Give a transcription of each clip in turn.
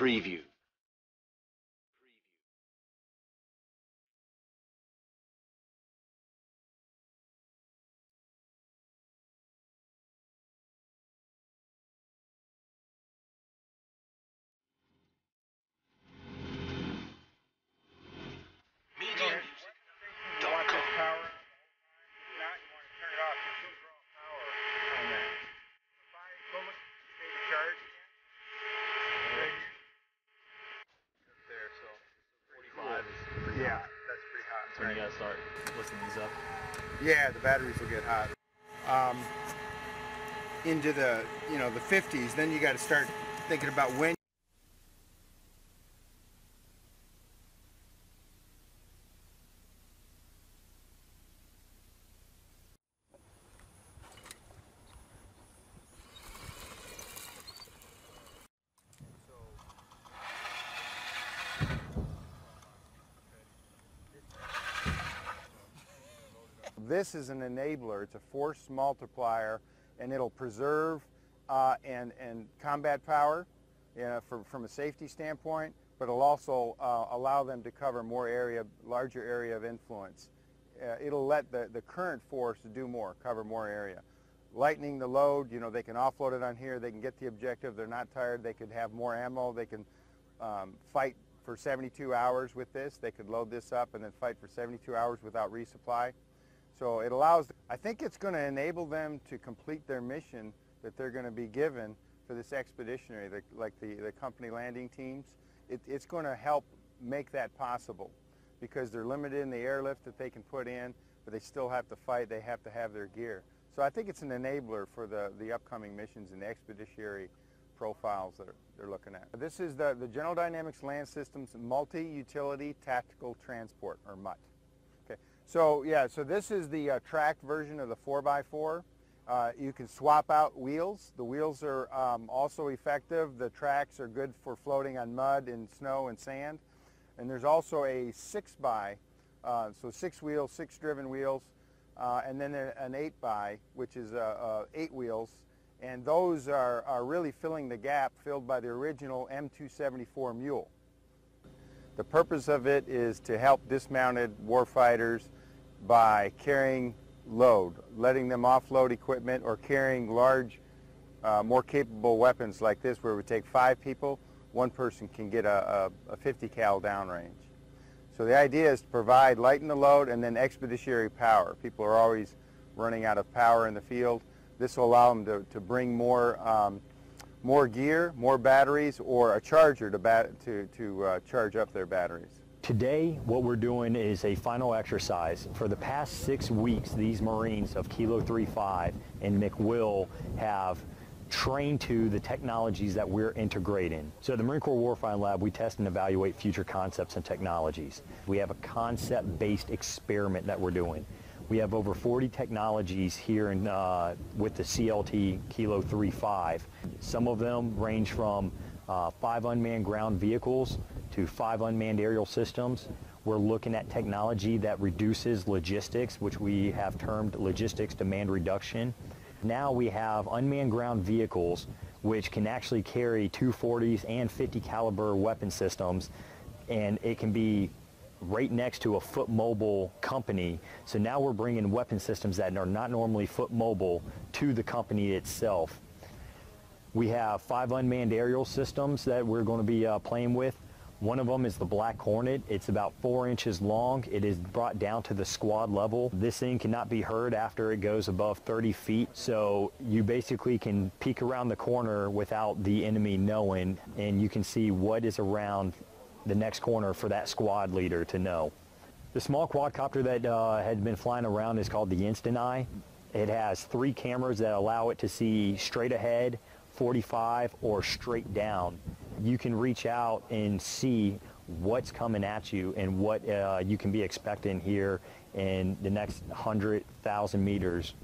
Preview. When you gotta start lifting these up. Yeah, the batteries will get hot. Um, into the you know the 50s, then you got to start thinking about when. This is an enabler. It's a force multiplier, and it'll preserve uh, and and combat power, you know, from from a safety standpoint. But it'll also uh, allow them to cover more area, larger area of influence. Uh, it'll let the the current force do more, cover more area. Lightening the load, you know, they can offload it on here. They can get the objective. They're not tired. They could have more ammo. They can um, fight for 72 hours with this. They could load this up and then fight for 72 hours without resupply. So it allows, I think it's going to enable them to complete their mission that they're going to be given for this expeditionary, the, like the, the company landing teams. It, it's going to help make that possible because they're limited in the airlift that they can put in, but they still have to fight. They have to have their gear. So I think it's an enabler for the, the upcoming missions and the expeditionary profiles that are, they're looking at. This is the, the General Dynamics Land Systems Multi-Utility Tactical Transport, or MUTT. So yeah, so this is the uh, tracked version of the 4x4. Uh, you can swap out wheels. The wheels are um, also effective. The tracks are good for floating on mud and snow and sand. And there's also a 6x, uh, so six wheels, six driven wheels, uh, and then an 8x, which is uh, uh, eight wheels. And those are, are really filling the gap filled by the original M274 Mule. The purpose of it is to help dismounted warfighters by carrying load, letting them offload equipment or carrying large, uh, more capable weapons like this where we take five people, one person can get a, a, a 50 cal downrange. So the idea is to provide, lighten the load and then expeditionary power. People are always running out of power in the field. This will allow them to, to bring more um, more gear, more batteries, or a charger to, to, to uh, charge up their batteries. Today, what we're doing is a final exercise. For the past six weeks, these Marines of Kilo 35 and MCWL have trained to the technologies that we're integrating. So at the Marine Corps Warfighting Lab, we test and evaluate future concepts and technologies. We have a concept-based experiment that we're doing. We have over 40 technologies here in, uh, with the CLT Kilo 35. Some of them range from uh, five unmanned ground vehicles to five unmanned aerial systems. We're looking at technology that reduces logistics, which we have termed logistics demand reduction. Now we have unmanned ground vehicles which can actually carry 240s and 50 caliber weapon systems and it can be right next to a foot mobile company. So now we're bringing weapon systems that are not normally foot mobile to the company itself. We have five unmanned aerial systems that we're going to be uh, playing with. One of them is the Black Hornet. It's about four inches long. It is brought down to the squad level. This thing cannot be heard after it goes above 30 feet. So you basically can peek around the corner without the enemy knowing and you can see what is around the next corner for that squad leader to know. The small quadcopter that uh, had been flying around is called the Instant Eye. It has three cameras that allow it to see straight ahead, 45, or straight down. You can reach out and see what's coming at you and what uh, you can be expecting here in the next 100,000 meters.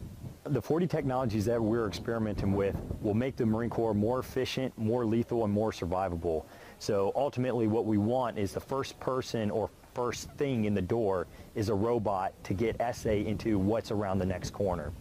The 40 technologies that we're experimenting with will make the Marine Corps more efficient, more lethal, and more survivable. So ultimately what we want is the first person or first thing in the door is a robot to get SA into what's around the next corner.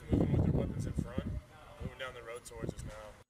Guys moving with their weapons in front, moving down the road towards us now.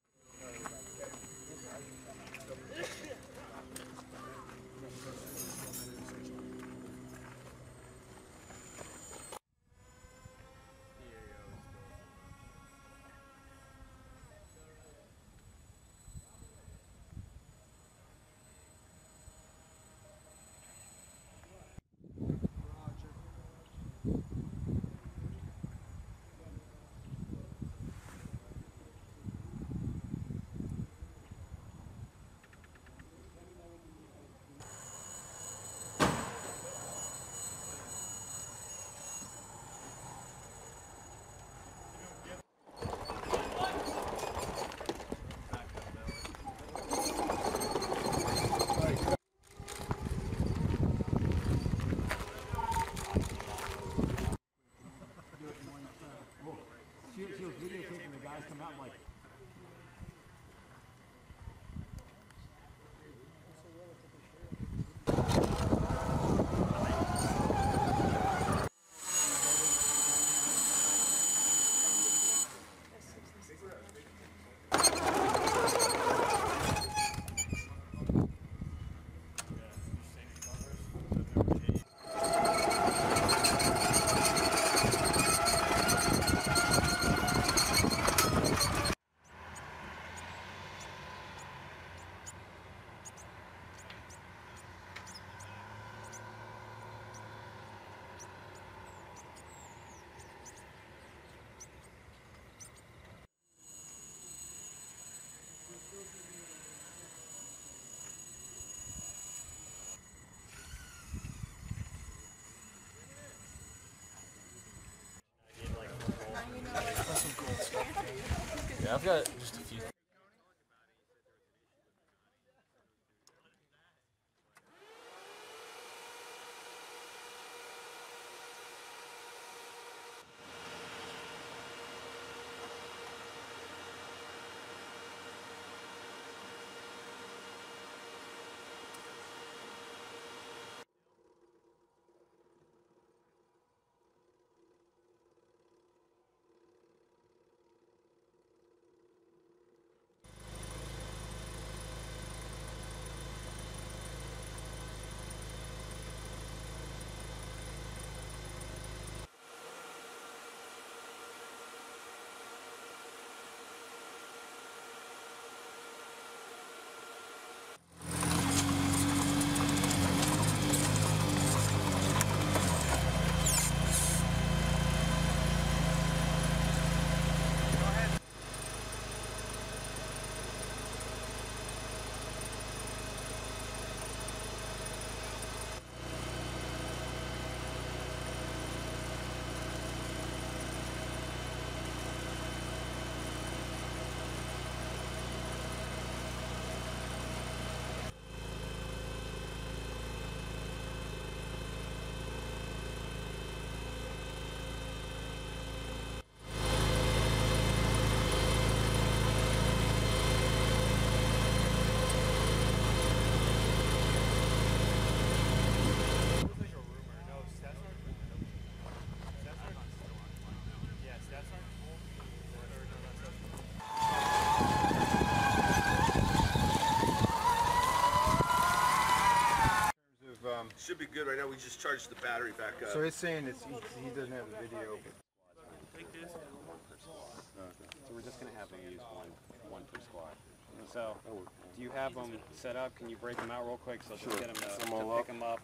Yeah, I've got just a few. Of, um, Should be good right now. We just charged the battery back up. so it's saying it's, he, he doesn't have the video. So we're just gonna have them use one, one per squad. So, do you have them set up? Can you break them out real quick so just get them to, to pick them up?